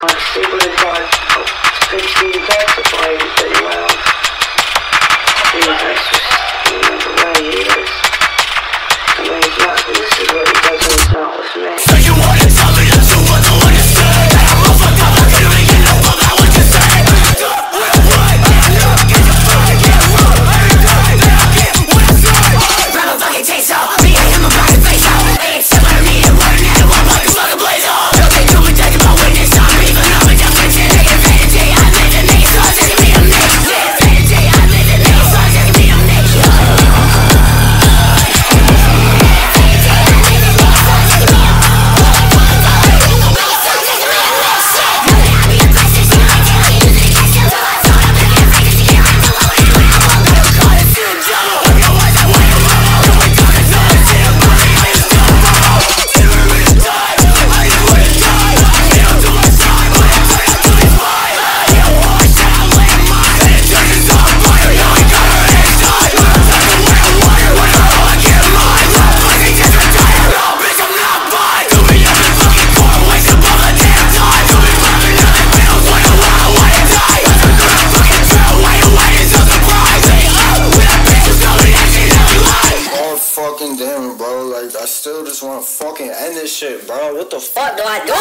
Unstable in God, unstable. I still just wanna fucking end this shit, bro. What the fuck do I do?